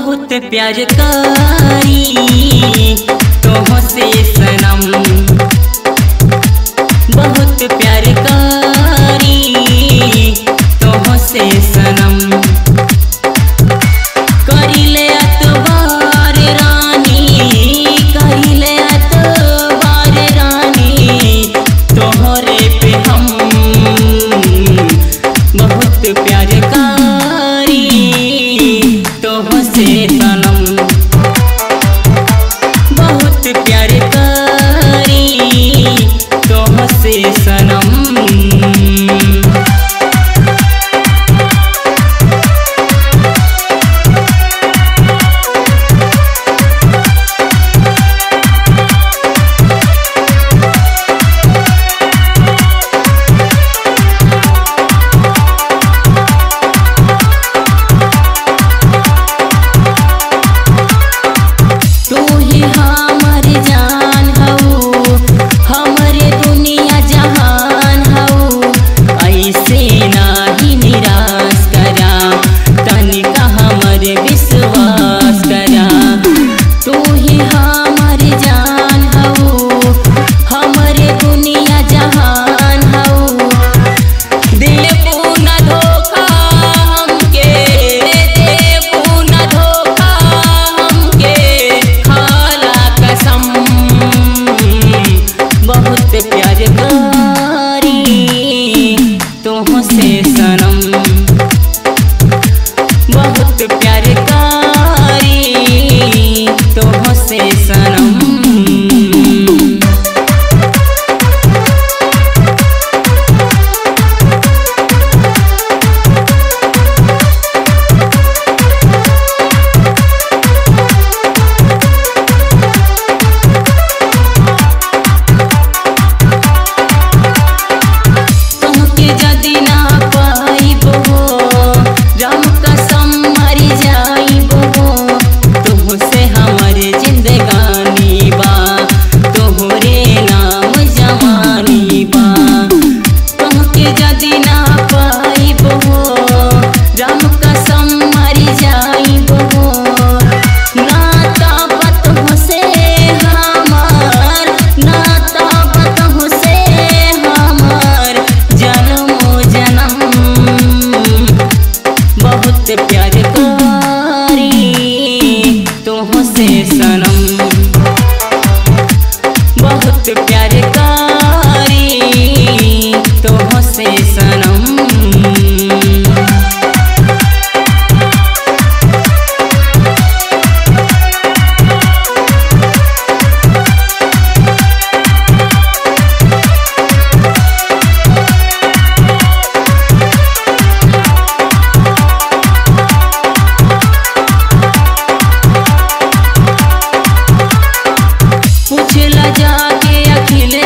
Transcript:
बहुत प्यार करी तो से सनम। बहुत प्यार करी प्यारे see जाके अखिल